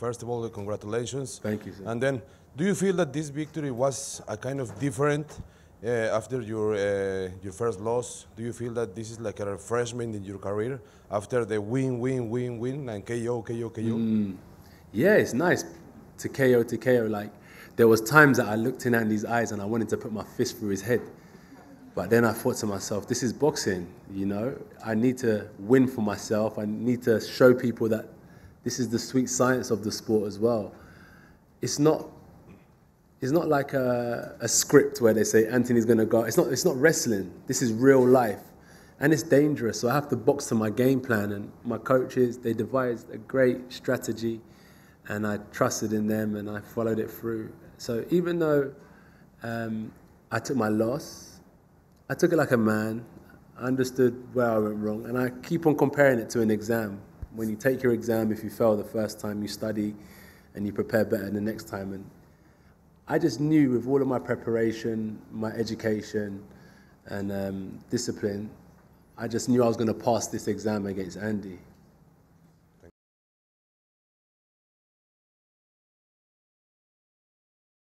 first of all, congratulations. Thank you, sir. And then, do you feel that this victory was a kind of different uh, after your uh, your first loss? Do you feel that this is like a refreshment in your career after the win, win, win, win, and KO, KO, KO? Mm. Yeah, it's nice to KO to KO. Like there was times that I looked in Andy's eyes and I wanted to put my fist through his head. But then I thought to myself, this is boxing, you know. I need to win for myself. I need to show people that this is the sweet science of the sport as well. It's not it's not like a, a script where they say Anthony's gonna go. It's not it's not wrestling. This is real life. And it's dangerous. So I have to box to my game plan and my coaches, they devised a great strategy and I trusted in them and I followed it through. So even though um, I took my loss, I took it like a man. I understood where I went wrong, and I keep on comparing it to an exam. When you take your exam, if you fail the first time, you study and you prepare better the next time. And I just knew with all of my preparation, my education, and um, discipline, I just knew I was going to pass this exam against Andy.